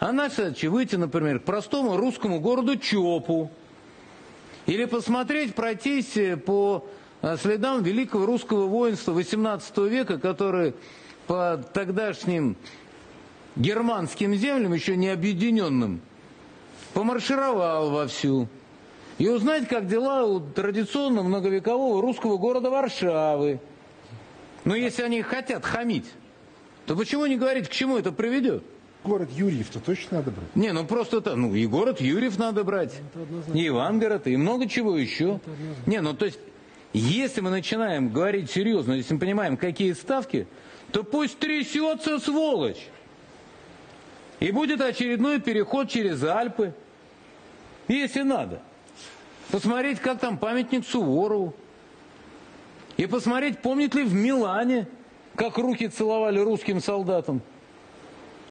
А надо выйти, например, к простому русскому городу Чопу. Или посмотреть, пройтись по э, следам великого русского воинства XVIII века, которое по тогдашним германским землям, еще не объединенным, помаршировал вовсю. И узнать, как дела у традиционного многовекового русского города Варшавы. Но если они хотят хамить, то почему не говорить, к чему это приведет? Город Юрьев-то точно надо брать? Не, ну просто так, ну и город Юрьев надо брать, и Ивангород, и много чего еще. Не, ну то есть, если мы начинаем говорить серьезно, если мы понимаем, какие ставки, то пусть трясется сволочь. И будет очередной переход через Альпы, если надо. Посмотреть, как там памятник Суворову. И посмотреть, помнит ли в Милане, как руки целовали русским солдатам.